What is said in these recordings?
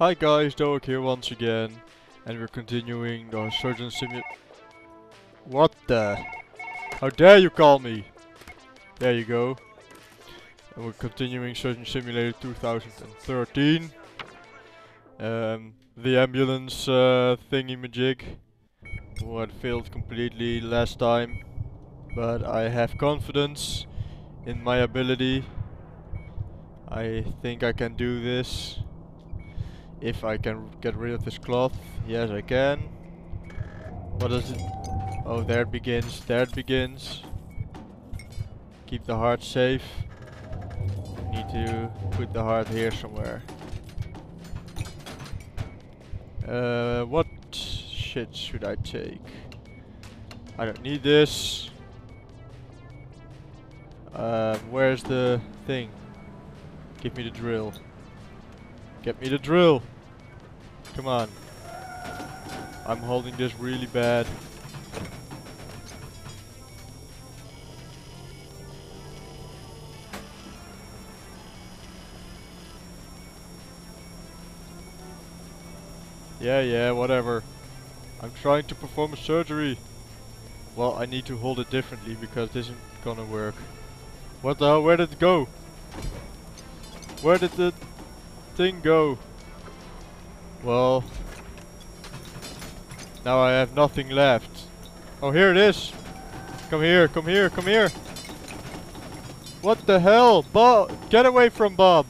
Hi guys, Dowak here once again, and we're continuing the Surgeon Simu- What the? How dare you call me? There you go. And we're continuing Surgeon Simulator 2013. Um, the ambulance uh, thingy majig. What failed completely last time. But I have confidence in my ability. I think I can do this. If I can get rid of this cloth. Yes, I can. What is it? Oh, there it begins. There it begins. Keep the heart safe. Need to put the heart here somewhere. Uh, what shit should I take? I don't need this. Um, where's the thing? Give me the drill. Get me the drill. Come on. I'm holding this really bad. Yeah, yeah, whatever. I'm trying to perform a surgery. Well, I need to hold it differently because this isn't gonna work. What the hell? Where did it go? Where did the thing go? Well, now I have nothing left. Oh, here it is. Come here, come here, come here. What the hell? Bob, get away from Bob.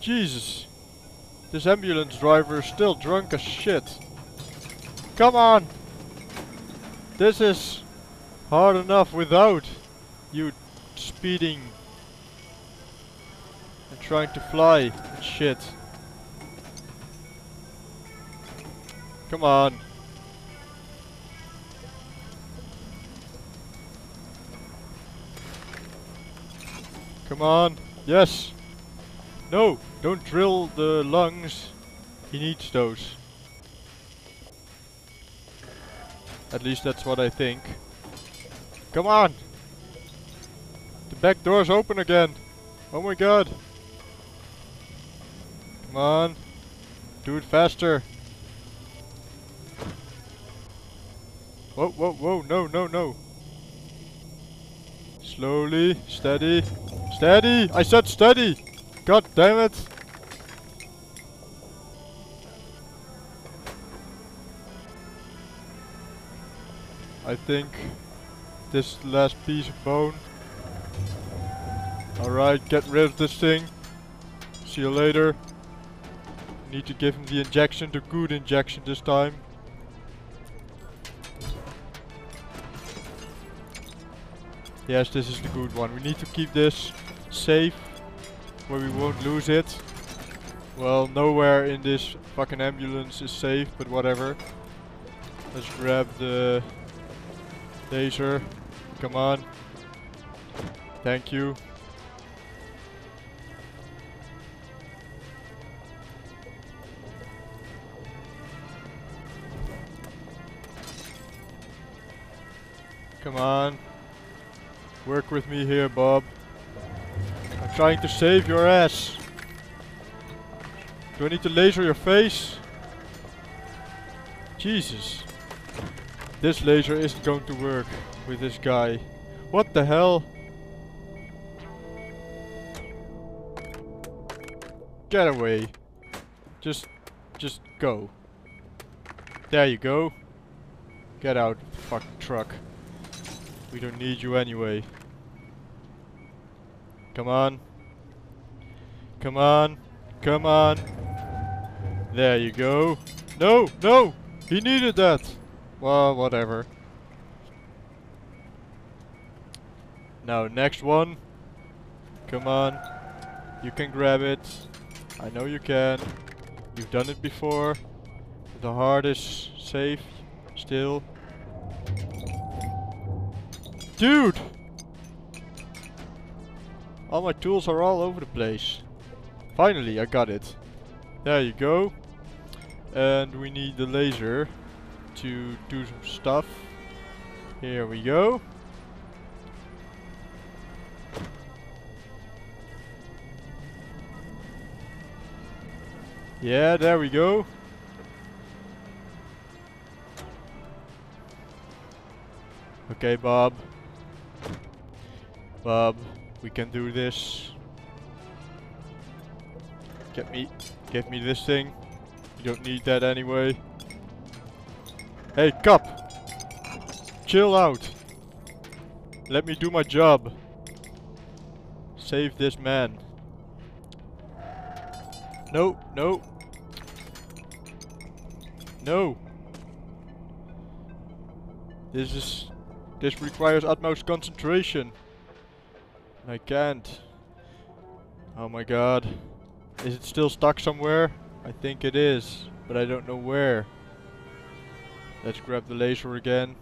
Jesus. This ambulance driver is still drunk as shit. Come on. This is hard enough without you speeding and trying to fly shit. Come on. Come on. Yes. No, don't drill the lungs. He needs those. At least that's what I think. Come on! The back door's open again. Oh my god. Come on. Do it faster. Whoa, whoa, whoa, no, no, no. Slowly, steady, steady! I said steady! God damn it! I think this last piece of bone. Alright, get rid of this thing. See you later. Need to give him the injection, the good injection this time. Yes, this is the good one. We need to keep this safe, where we won't lose it. Well, nowhere in this fucking ambulance is safe, but whatever. Let's grab the laser. Come on. Thank you. Come on. Work with me here, Bob. I'm trying to save your ass. Do I need to laser your face? Jesus. This laser isn't going to work with this guy. What the hell? Get away. Just, just go. There you go. Get out, fucking truck. We don't need you anyway. Come on. Come on. Come on. There you go. No, no! He needed that! Well, whatever. Now, next one. Come on. You can grab it. I know you can. You've done it before. The heart is safe. Still. Dude! All my tools are all over the place. Finally, I got it. There you go. And we need the laser to do some stuff. Here we go. Yeah, there we go. Okay, Bob. Bob, we can do this. Get me, give me this thing. You don't need that anyway. Hey, Cup! Chill out. Let me do my job. Save this man. No, no. No. This is... This requires utmost concentration. I can't. Oh my god. Is it still stuck somewhere? I think it is, but I don't know where. Let's grab the laser again.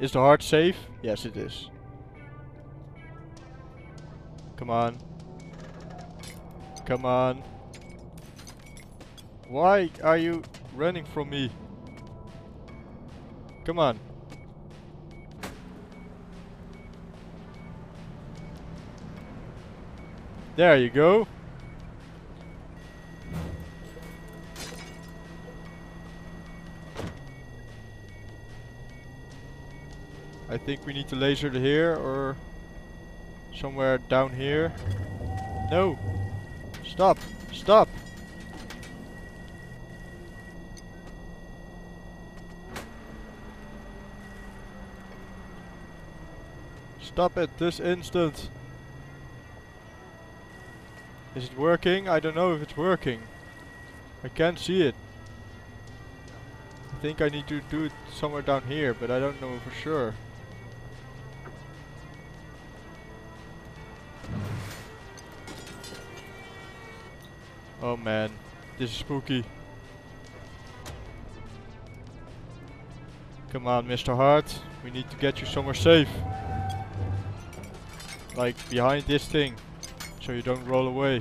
Is the heart safe? Yes, it is. Come on. Come on. Why are you running from me? Come on. There you go. I think we need to laser to here or somewhere down here. No! Stop! Stop! Stop it this instant! Is it working? I don't know if it's working. I can't see it. I think I need to do it somewhere down here, but I don't know for sure. Oh man, this is spooky. Come on, Mr. Heart. We need to get you somewhere safe. Like behind this thing so you don't roll away.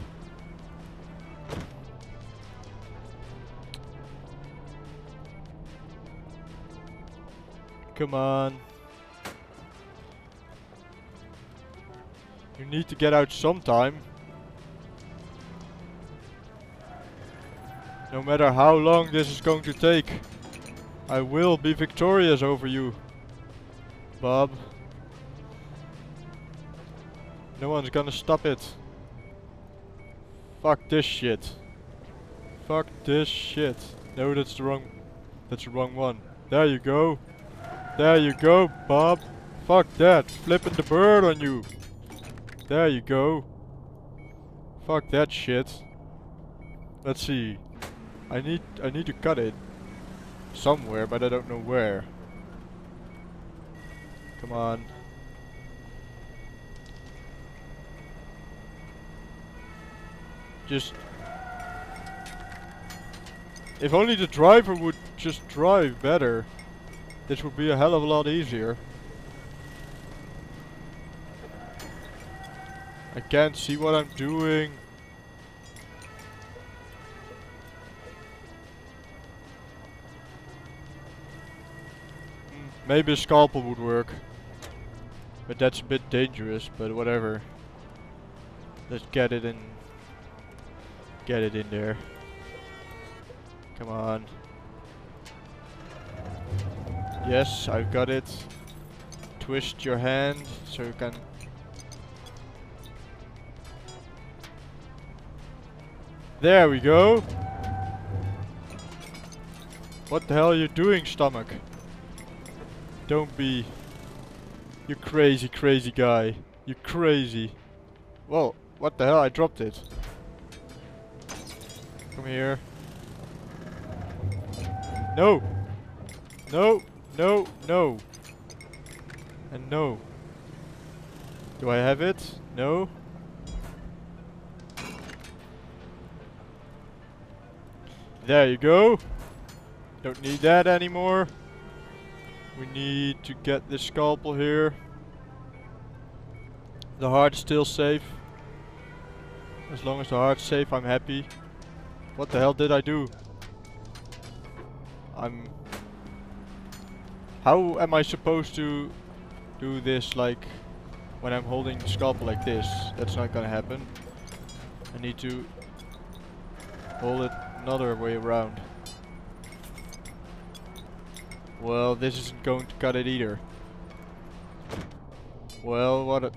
Come on. You need to get out sometime. No matter how long this is going to take, I will be victorious over you, Bob. No one's gonna stop it. Fuck this shit. Fuck this shit. No, that's the wrong... That's the wrong one. There you go. There you go, Bob. Fuck that. Flipping the bird on you. There you go. Fuck that shit. Let's see. I need I need to cut it somewhere, but I don't know where. Come on. Just... If only the driver would just drive better, this would be a hell of a lot easier. I can't see what I'm doing. Hmm, maybe a scalpel would work. But that's a bit dangerous, but whatever. Let's get it in Get it in there. Come on. Yes, I've got it. Twist your hand so you can... There we go! What the hell are you doing, stomach? Don't be... You crazy, crazy guy. You crazy. Well, what the hell? I dropped it. Here. No! No! No! No! And no. Do I have it? No? There you go. Don't need that anymore. We need to get the scalpel here. The heart's still safe. As long as the heart's safe, I'm happy. What the hell did I do? I'm... How am I supposed to do this like when I'm holding the scalpel like this? That's not gonna happen. I need to hold it another way around. Well, this isn't going to cut it either. Well, what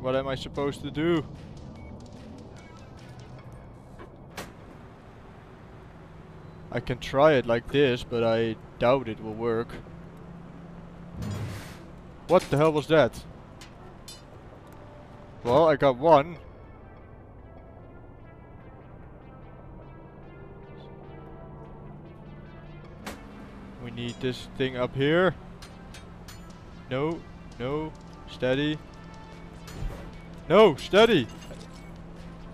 what am I supposed to do? I can try it like this, but I doubt it will work. What the hell was that? Well, I got one. We need this thing up here. No, no, steady. No, steady.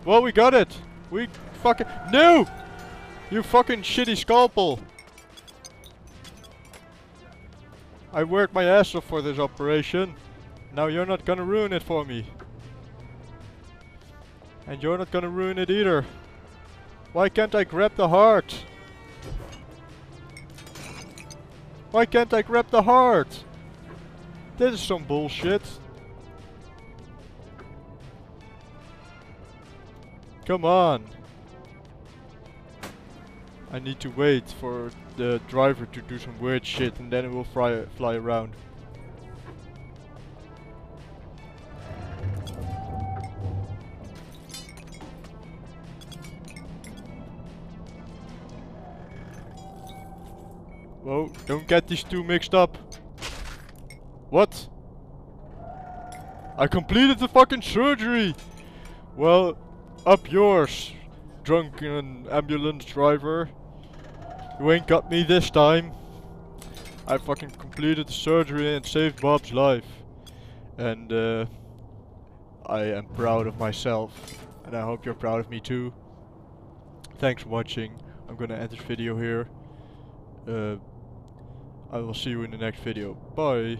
Well, we got it. We fucking no. You fucking shitty scalpel. I worked my ass off for this operation. Now you're not gonna ruin it for me. And you're not gonna ruin it either. Why can't I grab the heart? Why can't I grab the heart? This is some bullshit. Come on. I need to wait for the driver to do some weird shit and then it will fly, fly around. Whoa, don't get these two mixed up. What? I completed the fucking surgery! Well, up yours, drunken ambulance driver. You ain't got me this time. I fucking completed the surgery and saved Bob's life. And uh, I am proud of myself. And I hope you're proud of me too. Thanks for watching. I'm gonna end this video here. Uh, I will see you in the next video. Bye.